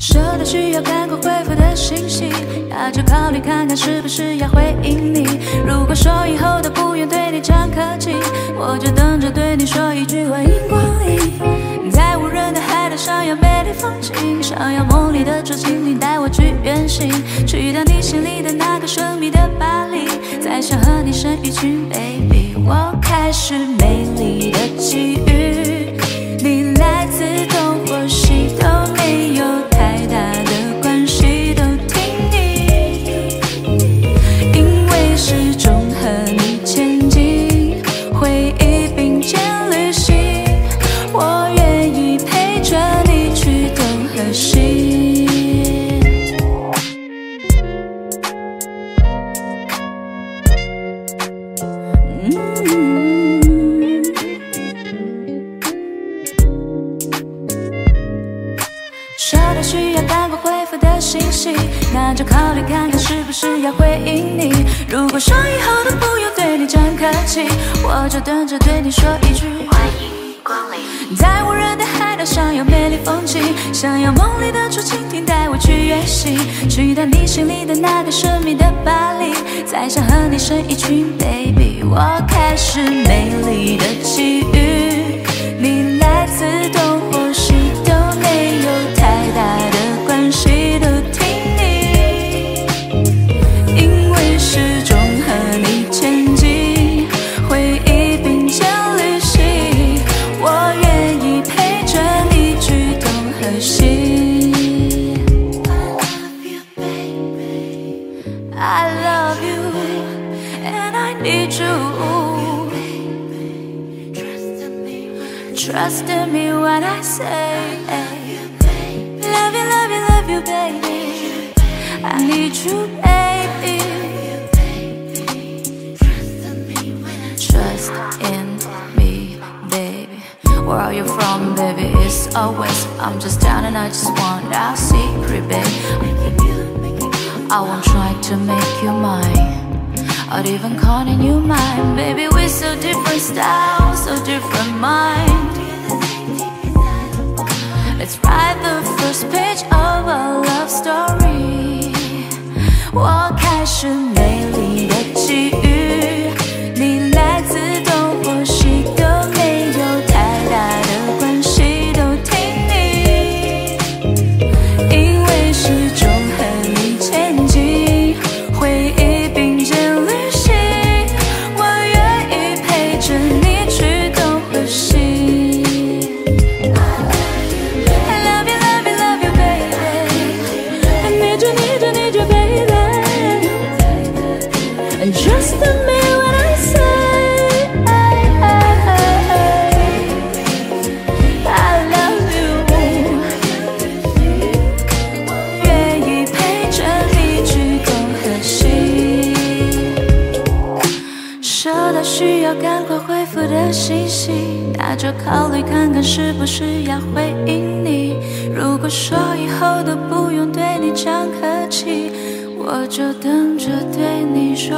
收到需要赶快回复的信息，那就考虑看看是不是要回应你。如果说以后都不用对你讲客气，我就等着对你说一句欢迎光临。在无人的海岛上有美丽风景，想要梦里的竹蜻蜓带我去远行，去到你心里的那个神秘的巴黎，再想和你生一群 baby。我开始美丽的际遇，就考虑看看是不是要回应你。如果说以后都不用对你真客气，我就等着对你说一句欢迎光临。在无人的海岛上有美丽风景，想要梦里的竹蜻蜓带我去远行，去到你心里的那个神秘的巴黎，再想和你生一群 baby。我开始美丽的际遇，I love you and I need you. Trust in me Trust in me when I say, love you, love you, love you, baby. I need you, baby. Trust in me, baby. Where are you from, baby? It's always I'm just down and I just want our secret, baby. I won't try to make you mine. Or even call calling you mine, baby. We're so different styles, so different mind. 要赶快回复的信息，那就考虑看看是不是要回应你。如果说以后都不用对你讲客气，我就等着对你说。